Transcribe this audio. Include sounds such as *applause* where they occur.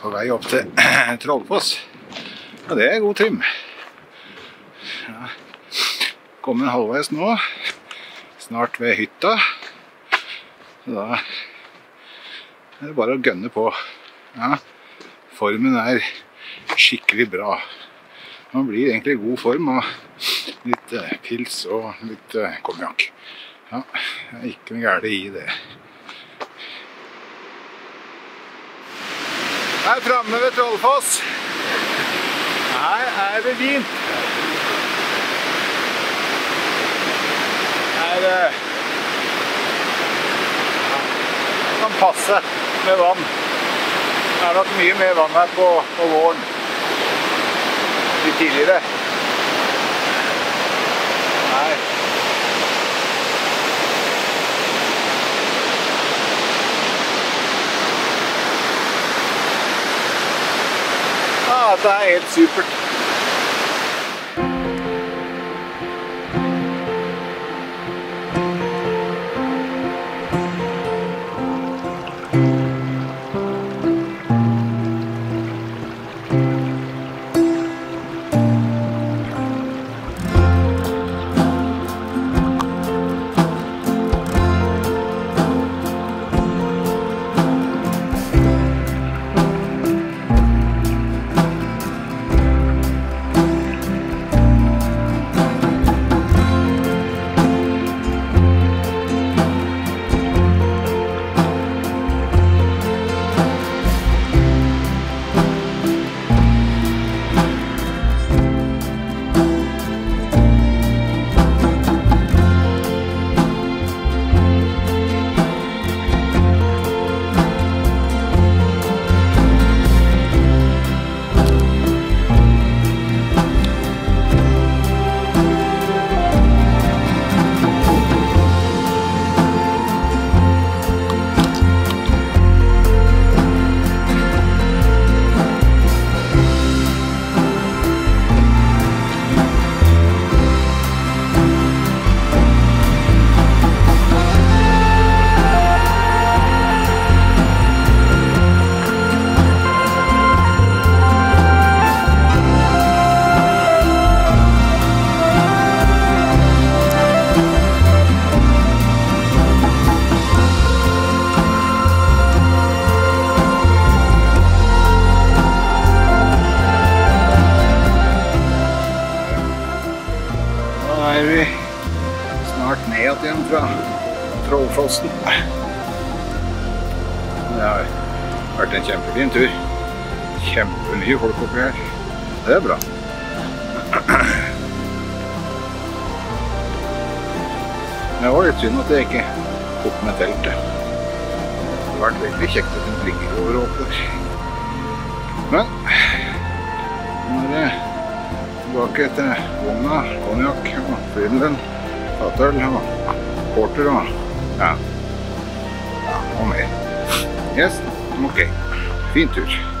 på vei opp til *clears throat* Trollfoss. Og det er god trim. Ja. Kommer halvveis nå. Snart ved hytta. Så da er det bare å gønne på. Ja. Formen er skikkelig bra. Man blir egentlig i god form av litt eh, pils og litt eh, konjakk. Ja, det er ikke noe galt i det. Her framme ved Trollfoss. Her er det fint. Her eh, kan passe med vann. Det er nok mye mer vann her på, på våren. enn tidligere. Ja, dette er helt supert. Trollfossen. Det har vært en kjempefin tur. Kjempemye folk oppi her. Det er bra. Det var litt synd at jeg ikke tok med teltet. Det hadde vært veldig kjekt å den ligge over og. Men nå er tilbake til vogna, konjakk og Frydenlund, fatøl og porter og ja. ja, og mer. Yes, ok. Fin tur.